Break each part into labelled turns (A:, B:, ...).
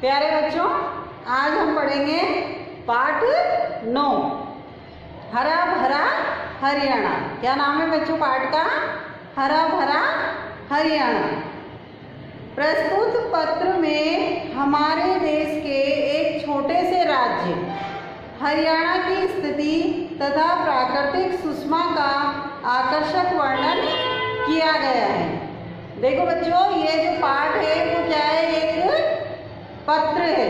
A: प्यारे बच्चों, आज हम पढ़ेंगे पाठ नौ हरा भरा हरियाणा। क्या नाम है बच्चों पाठ का? हरा भरा हरियाणा। प्रस्तुत पत्र में हमारे देश के एक छोटे से राज्य, हरियाणा की स्थिति तथा प्राकृतिक सुषमा का आकर्षक वर्णन किया गया है। देखो बच्चों, ये जो पाठ है, वो क्या है, एक पत्र है।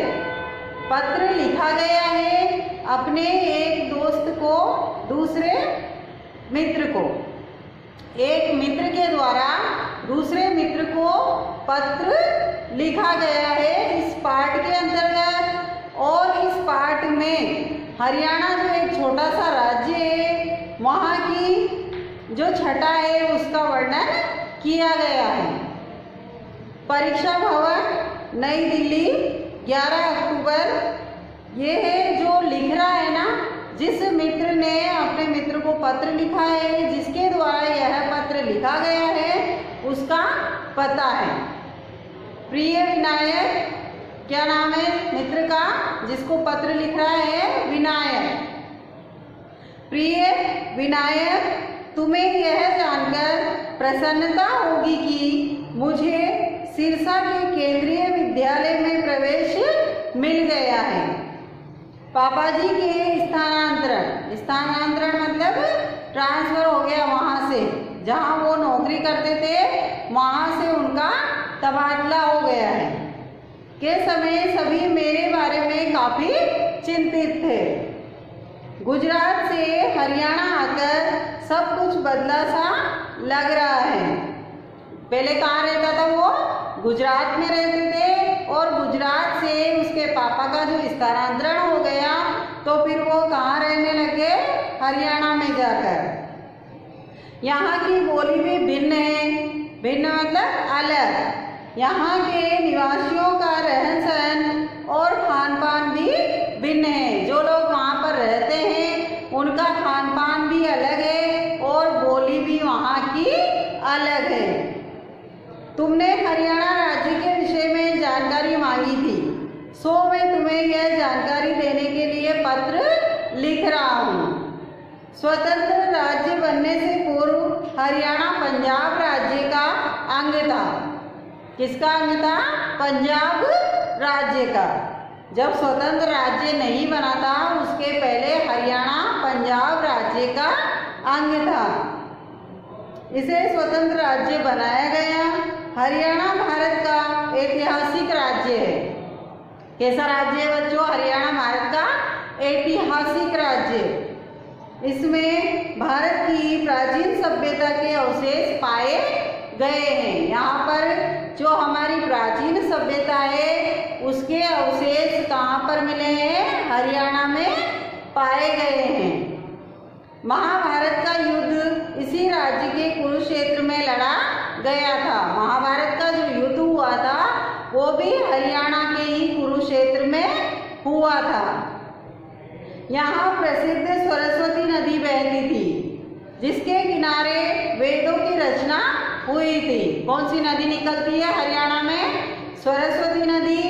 A: पत्र लिखा गया है अपने एक दोस्त को, दूसरे मित्र को। एक मित्र के द्वारा दूसरे मित्र को पत्र लिखा गया है इस पाठ के अंतर्गत। और इस पाठ में हरियाणा जो एक छोटा सा राज्य है, वहाँ की जो छटा है, उसका वर्णन किया गया है। परीक्षा भवन नई दिल्ली 11 अक्टूबर। ये है जो लिख रहा है ना, जिस मित्र ने अपने मित्र को पत्र लिखा है, जिसके द्वारा यह पत्र लिखा गया है, उसका पता है। प्रिय विनायक, क्या नाम है मित्र का, जिसको पत्र लिख रहा है? विनायक। प्रिय विनायक, तुम्हें यह जानकर प्रसन्नता होगी कि मुझे सिरसा के केंद्रीय विद्यालय में प्रवेश मिल गया है। पापा जी के स्थानांतरण। स्थानांतरण मतलब ट्रांसफ़र हो गया वहाँ से। जहाँ वो नौकरी करते थे, वहाँ से उनका तबादला हो गया है। के समय सभी मेरे बारे में काफ़ी चिंतित थे। गुजरात से हरियाणा आकर सब कुछ बदला सा लग रहा है। पहले कहाँ रहता था वो? गुजरात में रहते थे और गुजरात से उसके पापा का जो स्थानांतरण हो गया तो फिर वो कहाँ रहने लगे? हरियाणा में जाकर। यहाँ की बोली भी भिन्न है। भिन्न मतलब अलग। यहाँ के निवासियों का रहन सहन और खान पान भी भिन्न है। जो लोग वहाँ पर रहते हैं, उनका खान पान भी अलग है और बोली भी वहाँ की अलग है। तुमने हरियाणा राज्य के विषय में जानकारी मांगी थी। सो मैं तुम्हें यह जानकारी देने के लिए पत्र लिख रहा हूँ। स्वतंत्र राज्य बनने से पूर्व हरियाणा पंजाब राज्य का अंग था। किसका अंग था? पंजाब राज्य का। जब स्वतंत्र राज्य नहीं बना था, उसके पहले हरियाणा पंजाब राज्य का अंग था। इसे स्वतंत्र राज्य बनाया गया। हरियाणा भारत का ऐतिहासिक राज्य है। कैसा राज्य है बच्चों? हरियाणा भारत का ऐतिहासिक राज्य इसमें भारत की प्राचीन सभ्यता के अवशेष पाए गए हैं। यहाँ पर जो हमारी प्राचीन सभ्यता है, उसके अवशेष कहाँ पर मिले हैं? हरियाणा में पाए गए हैं। महाभारत का युद्ध इसी राज्य के कुरुक्षेत्र में लड़ा गया था। महाभारत का जो युद्ध हुआ था, वो भी हरियाणा के ही कुरुक्षेत्र में हुआ था। यहाँ प्रसिद्ध सरस्वती नदी बहती थी, जिसके किनारे वेदों की रचना हुई थी। कौन सी नदी निकलती है हरियाणा में? सरस्वती नदी।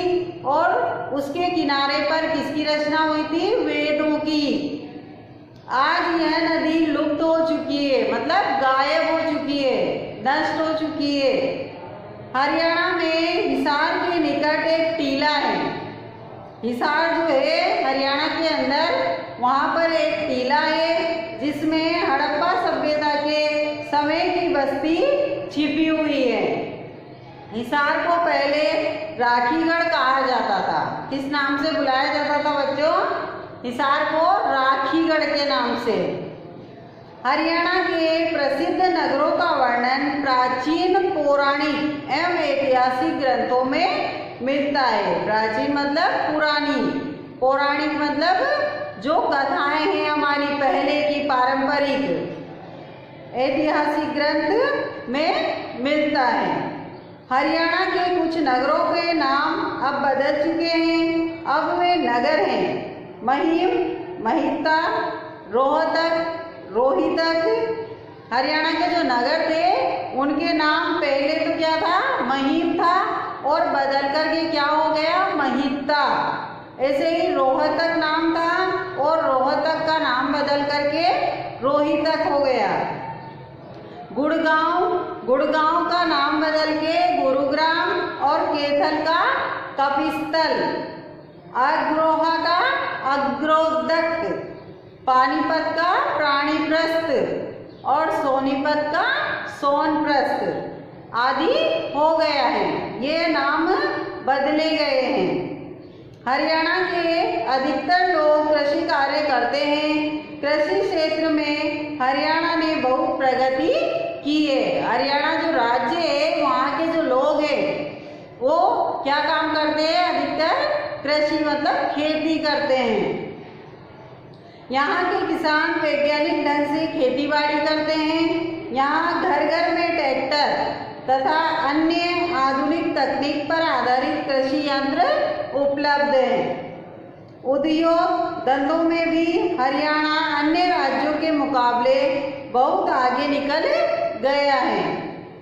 A: और उसके किनारे पर किसकी रचना हुई थी? वेदों की। आज यह नदी लुप्त हो चुकी है मतलब गायब हो नष्ट हो चुकी है। हरियाणा में हिसार के निकट एक टीला है। हिसार जो है, हरियाणा के अंदर, वहाँ पर एक टीला है, जिसमें हड़प्पा सभ्यता के समय की बस्ती छिपी हुई है। हिसार को पहले राखीगढ़ कहा जाता था। किस नाम से बुलाया जाता था बच्चों? हिसार को राखीगढ़ के नाम से। हरियाणा के प्रसिद्ध नगरों का वर्णन प्राचीन पौराणिक एवं ऐतिहासिक ग्रंथों में मिलता है। प्राचीन मतलब पुरानी। पौराणिक मतलब जो कथाएँ हैं हमारी पहले की पारंपरिक। ऐतिहासिक ग्रंथ में मिलता है। हरियाणा के कुछ नगरों के नाम अब बदल चुके हैं। अब वे नगर हैं। महिम, महिता, रोहतक रोहितक हरियाणा के जो नगर थे, उनके नाम पहले तो क्या था? महिम था। और बदल करके क्या हो गया? महिता ऐसे ही रोहतक नाम था और रोहतक का नाम बदल करके रोहितक हो गया। गुड़गांव गुड़गांव का नाम बदल के गुरुग्राम और केथल का कपिस्थल। अग्रोहा का अग्रोदक। पानीपत का प्राणीप्रस्थ और सोनीपत का सोनप्रस्थ आदि हो गया है। ये नाम बदले गए हैं। हरियाणा के अधिकतर लोग कृषि कार्य करते हैं। कृषि क्षेत्र में हरियाणा ने बहुत प्रगति की है। हरियाणा जो राज्य है, वहाँ के जो लोग हैं, वो क्या काम करते हैं? अधिकतर कृषि मतलब खेती करते हैं। यहाँ के किसान वैज्ञानिक ढंग से खेती बाड़ी करते हैं। यहाँ घर घर में ट्रैक्टर तथा अन्य आधुनिक तकनीक पर आधारित कृषि यंत्र उपलब्ध है। उद्योग धंधों में भी हरियाणा अन्य राज्यों के मुकाबले बहुत आगे निकल गया है।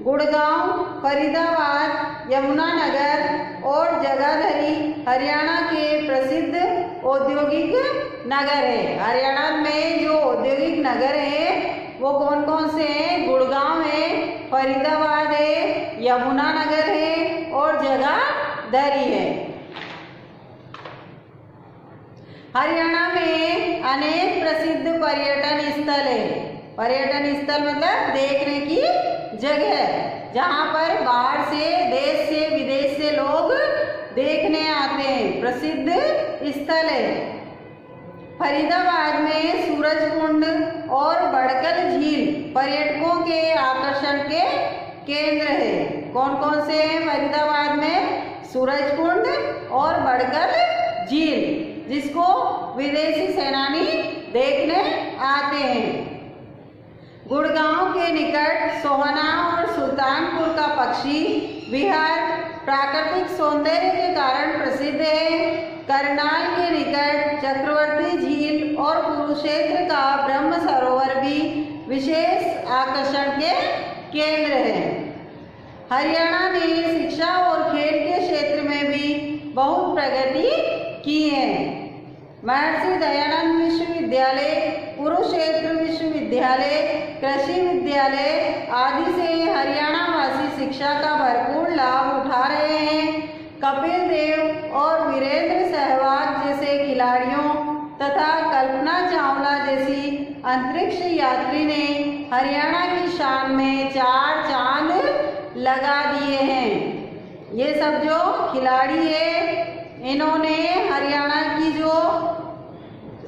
A: गुड़गांव, फरीदाबाद, यमुनानगर और जगाधरी हरियाणा के प्रसिद्ध औद्योगिक नगर है। हरियाणा में जो औद्योगिक नगर है, वो कौन कौन से हैं? गुड़गांव है, फरीदाबाद है, यमुना नगर है और जगाधरी है। हरियाणा में अनेक प्रसिद्ध पर्यटन स्थल है। पर्यटन स्थल मतलब देखने की जगह जहाँ पर बाहर से, देश से विदेश से लोग देखने आते हैं प्रसिद्ध स्थल है। फरीदाबाद में सूरज कुंड और बड़कल झील पर्यटकों के आकर्षण के केंद्र है। कौन कौन से हैं फरीदाबाद में? सूरज कुंड और बड़कल झील, जिसको विदेशी सेनानी देखने आते हैं। गुड़गांव के निकट सोहना और सुल्तानपुर का पक्षी विहार प्राकृतिक सौंदर्य के कारण प्रसिद्ध है। करनाल के निकट चक्रवर्ती झील और कुरुक्षेत्र का ब्रह्म सरोवर भी विशेष आकर्षण के केंद्र है। हरियाणा ने शिक्षा और खेल के क्षेत्र में भी बहुत प्रगति की है। महर्षि दयानंद विश्वविद्यालय कुरुक्षेत्र विश्वविद्यालय कृषि विद्यालय आदि से हरियाणा वासी शिक्षा का भरपूर लाभ उठा रहे हैं। कपिल देव और वीरेंद्र सहवाग जैसे खिलाड़ियों तथा कल्पना चावला जैसी अंतरिक्ष यात्री ने हरियाणा की शान में चार चाँद लगा दिए हैं। ये सब जो खिलाड़ी है, इन्होंने हरियाणा की जो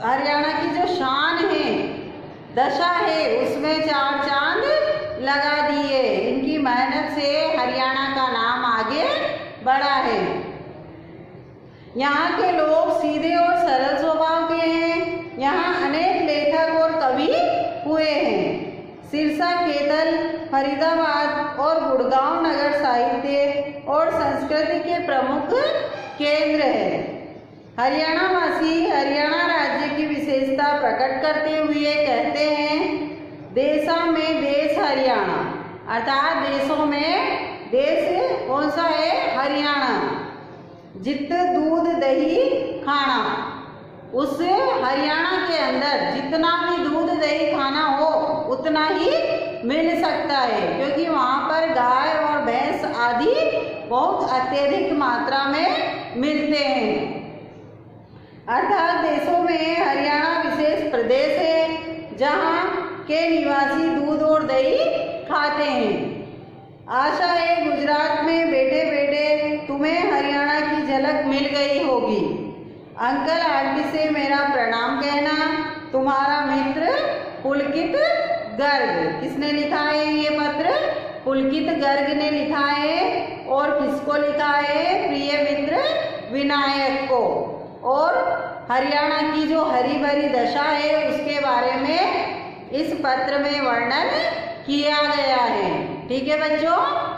A: हरियाणा की जो शान है दशा है, उसमें चार चाँद लगा दिए। इनकी मेहनत से हरियाणा का नाम आगे बढ़ा है। यहाँ के लोग सीधे और सरल स्वभाव के हैं। यहाँ अनेक लेखक और कवि हुए हैं। सिरसा, केतल, फरीदाबाद और गुड़गांव नगर साहित्य और संस्कृति के प्रमुख केंद्र है। हरियाणा वासी हरियाणा राज्य की विशेषता प्रकट करते हुए कहते हैं, देशा में देश हरियाणा। अर्थात देशों में देश कौन सा है? हरियाणा। जित, दूध, दही, खाना। उस हरियाणा के अंदर जितना भी दूध, दही, खाना हो, उतना ही मिल सकता है, क्योंकि वहाँ पर गाय और भैंस आदि बहुत अत्यधिक मात्रा में मिलते हैं। अर्थात देशों में हरियाणा विशेष प्रदेश है, जहाँ के निवासी दूध और दही खाते हैं। आशा है गुजरात में बैठे बैठे तुम्हें हरियाणा की झलक मिल गई होगी। अंकल आंटी से मेरा प्रणाम कहना, तुम्हारा मित्र पुलकित गर्ग। किसने लिखा है ये पत्र? पुलकित गर्ग ने लिखा है और किसको लिखा है? प्रिय मित्र विनायक को। और हरियाणा की जो हरी भरी दशा है, उसके बारे में इस पत्र में वर्णन किया गया है। ठीक है बच्चों?